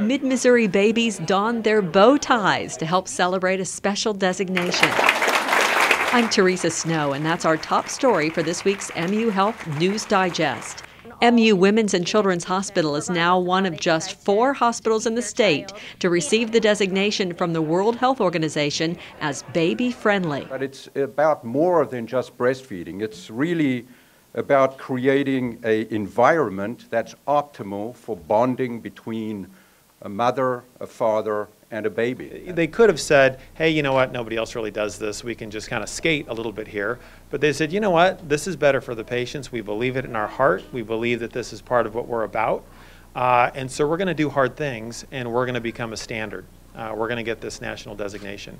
Mid Missouri babies donned their bow ties to help celebrate a special designation. I'm Teresa Snow, and that's our top story for this week's MU Health News Digest. MU Women's and Children's Hospital is now one of just four hospitals in the state to receive the designation from the World Health Organization as baby friendly. But it's about more than just breastfeeding. It's really about creating an environment that's optimal for bonding between a mother, a father, and a baby. They could have said, hey, you know what, nobody else really does this. We can just kind of skate a little bit here. But they said, you know what, this is better for the patients. We believe it in our heart. We believe that this is part of what we're about. Uh, and so we're going to do hard things and we're going to become a standard. Uh, we're going to get this national designation.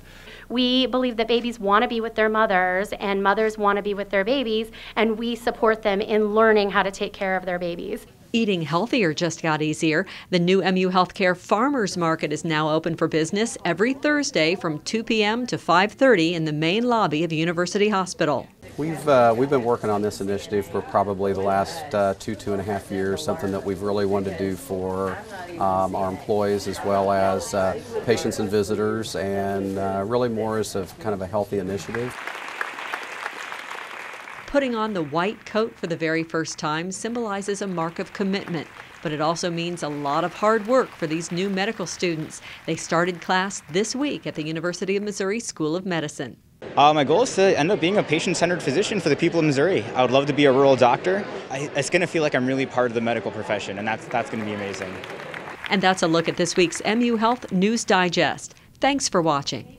We believe that babies want to be with their mothers and mothers want to be with their babies, and we support them in learning how to take care of their babies. Eating healthier just got easier. The new MU Healthcare Farmers Market is now open for business every Thursday from 2 p.m. to 5:30 in the main lobby of University Hospital. We've uh, we've been working on this initiative for probably the last uh, two two and a half years. Something that we've really wanted to do for um, our employees as well as uh, patients and visitors, and uh, really more as a kind of a healthy initiative. Putting on the white coat for the very first time symbolizes a mark of commitment, but it also means a lot of hard work for these new medical students. They started class this week at the University of Missouri School of Medicine. Uh, my goal is to end up being a patient-centered physician for the people of Missouri. I would love to be a rural doctor. I, it's going to feel like I'm really part of the medical profession, and that's, that's going to be amazing. And that's a look at this week's MU Health News Digest. Thanks for watching.